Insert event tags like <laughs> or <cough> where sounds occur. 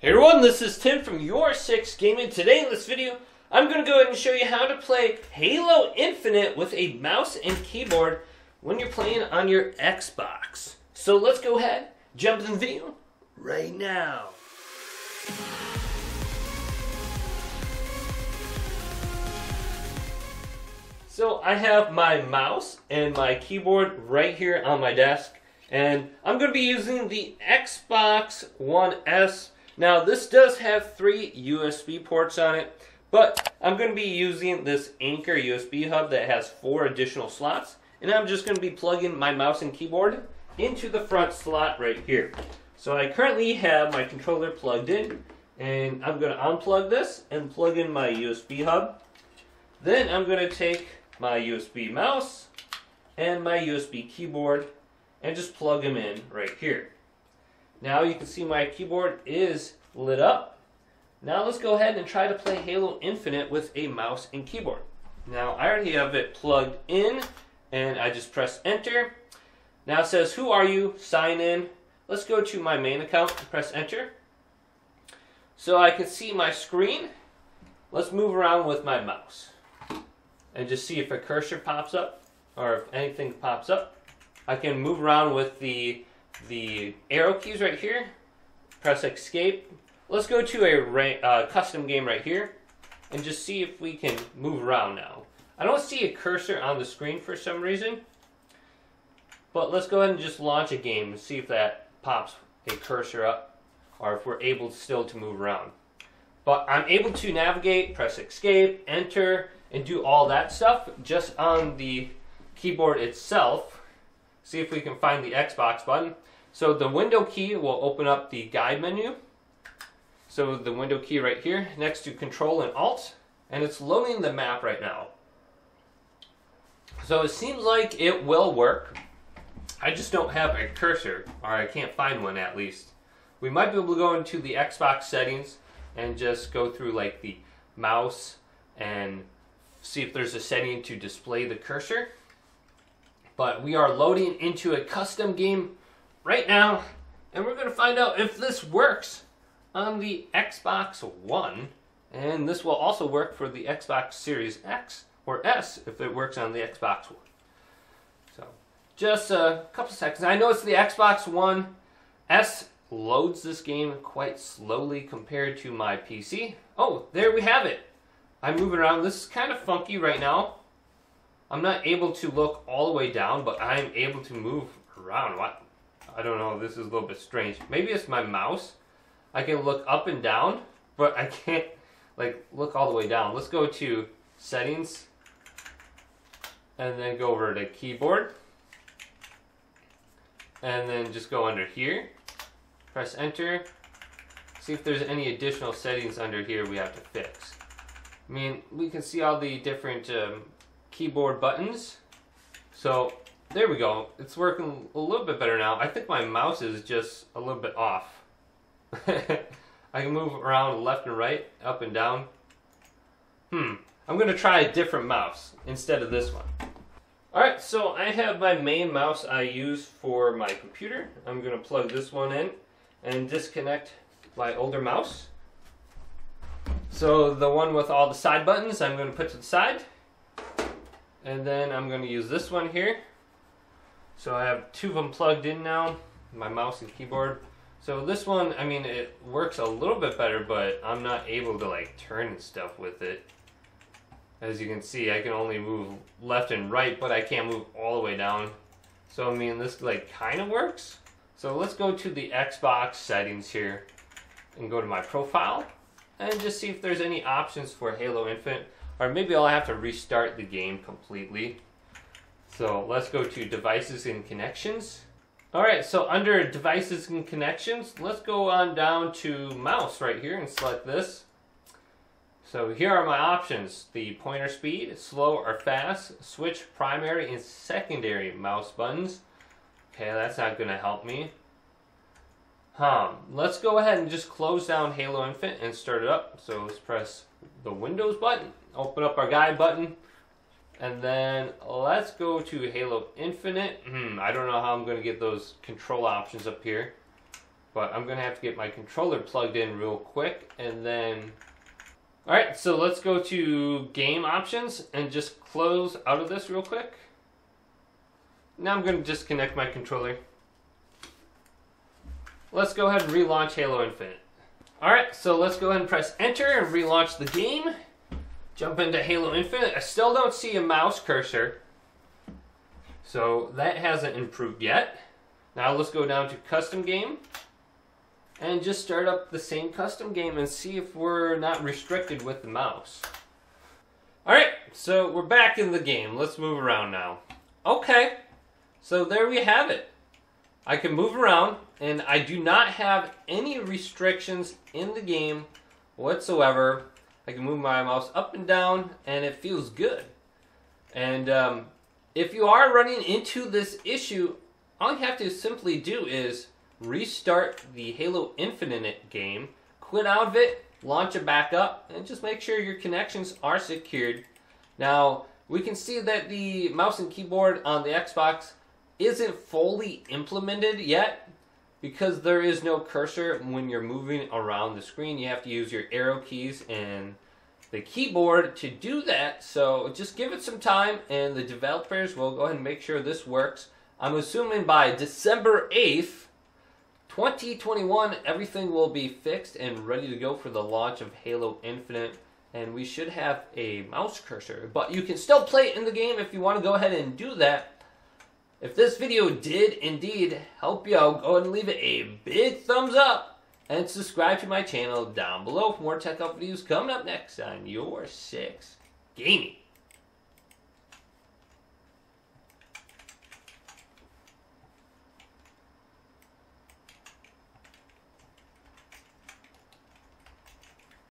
Hey everyone, this is Tim from Your Six Gaming. Today in this video, I'm going to go ahead and show you how to play Halo Infinite with a mouse and keyboard when you're playing on your Xbox. So let's go ahead, jump in the video right now. So I have my mouse and my keyboard right here on my desk, and I'm going to be using the Xbox One S now this does have three USB ports on it, but I'm going to be using this Anker USB hub that has four additional slots, and I'm just going to be plugging my mouse and keyboard into the front slot right here. So I currently have my controller plugged in, and I'm going to unplug this and plug in my USB hub. Then I'm going to take my USB mouse and my USB keyboard and just plug them in right here. Now you can see my keyboard is lit up. Now let's go ahead and try to play Halo Infinite with a mouse and keyboard. Now I already have it plugged in and I just press enter. Now it says who are you? Sign in. Let's go to my main account and press enter. So I can see my screen. Let's move around with my mouse and just see if a cursor pops up or if anything pops up. I can move around with the the arrow keys right here, press escape. Let's go to a uh, custom game right here and just see if we can move around now. I don't see a cursor on the screen for some reason, but let's go ahead and just launch a game and see if that pops a cursor up or if we're able still to move around. But I'm able to navigate, press escape, enter, and do all that stuff just on the keyboard itself. See if we can find the Xbox button. So the window key will open up the guide menu. So the window key right here next to control and alt and it's loading the map right now. So it seems like it will work. I just don't have a cursor or I can't find one at least. We might be able to go into the Xbox settings and just go through like the mouse and see if there's a setting to display the cursor. But we are loading into a custom game right now, and we're going to find out if this works on the Xbox One, and this will also work for the Xbox Series X or S if it works on the Xbox One. So, just a couple seconds. I know it's the Xbox One S loads this game quite slowly compared to my PC. Oh, there we have it. I'm moving around. This is kind of funky right now. I'm not able to look all the way down, but I'm able to move around. What? I don't know, this is a little bit strange. Maybe it's my mouse. I can look up and down, but I can't like look all the way down. Let's go to settings and then go over to keyboard and then just go under here. Press enter. See if there's any additional settings under here we have to fix. I mean, we can see all the different um, keyboard buttons. So there we go. It's working a little bit better now. I think my mouse is just a little bit off. <laughs> I can move around left and right, up and down. Hmm. I'm going to try a different mouse instead of this one. Alright, so I have my main mouse I use for my computer. I'm going to plug this one in and disconnect my older mouse. So the one with all the side buttons I'm going to put to the side. And then I'm going to use this one here so I have two of them plugged in now, my mouse and keyboard. So this one, I mean, it works a little bit better, but I'm not able to like turn stuff with it. As you can see, I can only move left and right, but I can't move all the way down. So I mean, this like kind of works. So let's go to the Xbox settings here and go to my profile and just see if there's any options for Halo Infinite. Or maybe I'll have to restart the game completely. So let's go to devices and connections. All right, so under devices and connections, let's go on down to mouse right here and select this. So here are my options. The pointer speed, slow or fast, switch primary and secondary mouse buttons. Okay, that's not gonna help me. Um, let's go ahead and just close down Halo Infinite and start it up. So let's press the Windows button, open up our guide button, and then let's go to Halo Infinite. Hmm, I don't know how I'm going to get those control options up here. but I'm gonna have to get my controller plugged in real quick and then Alright, so let's go to game options and just close out of this real quick. Now I'm gonna disconnect my controller. Let's go ahead and relaunch Halo Infinite. Alright, so let's go ahead and press enter and relaunch the game. Jump into Halo Infinite. I still don't see a mouse cursor. So that hasn't improved yet. Now let's go down to custom game and just start up the same custom game and see if we're not restricted with the mouse. Alright, so we're back in the game. Let's move around now. Okay, so there we have it. I can move around and I do not have any restrictions in the game whatsoever. I can move my mouse up and down and it feels good. And um, if you are running into this issue, all you have to simply do is restart the Halo Infinite game, quit out of it, launch it back up, and just make sure your connections are secured. Now, we can see that the mouse and keyboard on the Xbox isn't fully implemented yet because there is no cursor when you're moving around the screen. You have to use your arrow keys and the keyboard to do that. So just give it some time and the developers will go ahead and make sure this works. I'm assuming by December 8th, 2021, everything will be fixed and ready to go for the launch of Halo Infinite. And we should have a mouse cursor. But you can still play it in the game if you want to go ahead and do that. If this video did indeed help you out, go ahead and leave it a big thumbs up. And subscribe to my channel down below for more tech up videos coming up next on Your 6 Gaming.